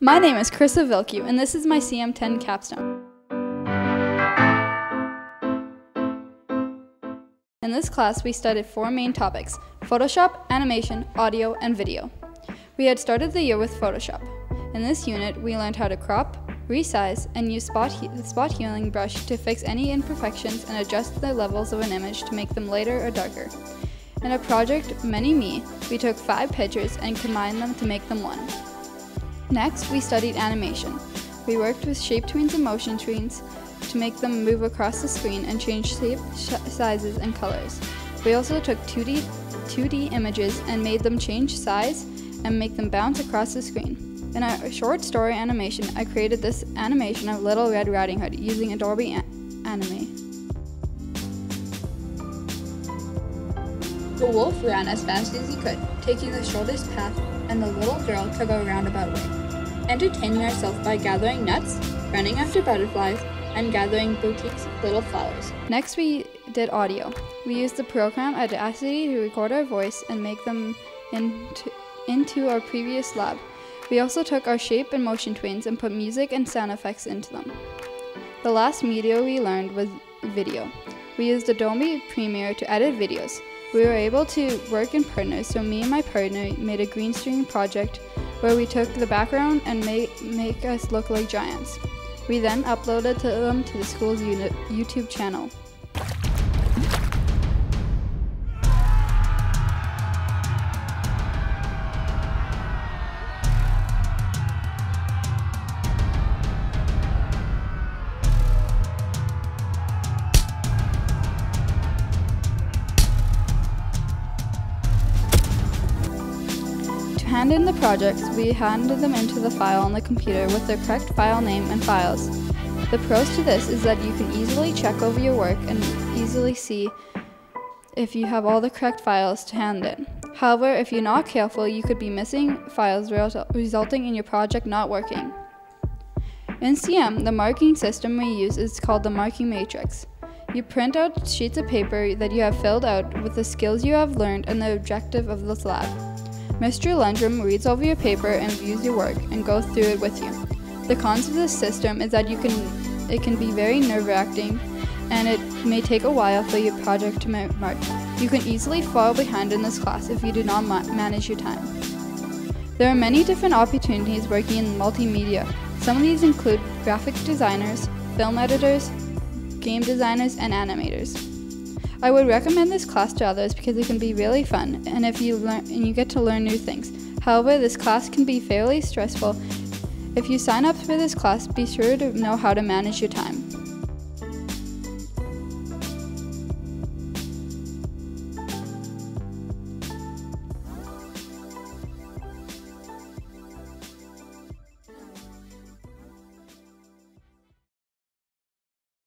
My name is Karissa Vilcu, and this is my CM10 capstone. In this class, we studied four main topics Photoshop, animation, audio, and video. We had started the year with Photoshop. In this unit, we learned how to crop, resize, and use spot he the spot healing brush to fix any imperfections and adjust the levels of an image to make them lighter or darker. In a project, Many Me, we took five pictures and combined them to make them one. Next, we studied animation. We worked with shape tweens and motion tweens to make them move across the screen and change shape, sizes, and colors. We also took 2D, 2D images and made them change size and make them bounce across the screen. In a short story animation, I created this animation of Little Red Riding Hood using Adobe Animate. The wolf ran as fast as he could, taking the shortest path, and the little girl took a roundabout way. Entertaining ourselves by gathering nuts, running after butterflies, and gathering bouquets of little flowers. Next, we did audio. We used the program Audacity to record our voice and make them into, into our previous lab. We also took our shape and motion tweens and put music and sound effects into them. The last media we learned was video. We used Adobe Premiere to edit videos. We were able to work in partners, so me and my partner made a green screen project where we took the background and make, make us look like giants. We then uploaded to them to the school's YouTube channel. Hand in the projects, we hand them into the file on the computer with the correct file name and files. The pros to this is that you can easily check over your work and easily see if you have all the correct files to hand in. However, if you're not careful, you could be missing files resulting in your project not working. In CM, the marking system we use is called the marking matrix. You print out sheets of paper that you have filled out with the skills you have learned and the objective of this lab. Mr. Lundrum reads over your paper and views your work and goes through it with you. The cons of this system is that you can it can be very nerve-wracking and it may take a while for your project to mark. You can easily fall behind in this class if you do not ma manage your time. There are many different opportunities working in multimedia. Some of these include graphic designers, film editors, game designers, and animators. I would recommend this class to others because it can be really fun and if you learn and you get to learn new things. However, this class can be fairly stressful. If you sign up for this class, be sure to know how to manage your time.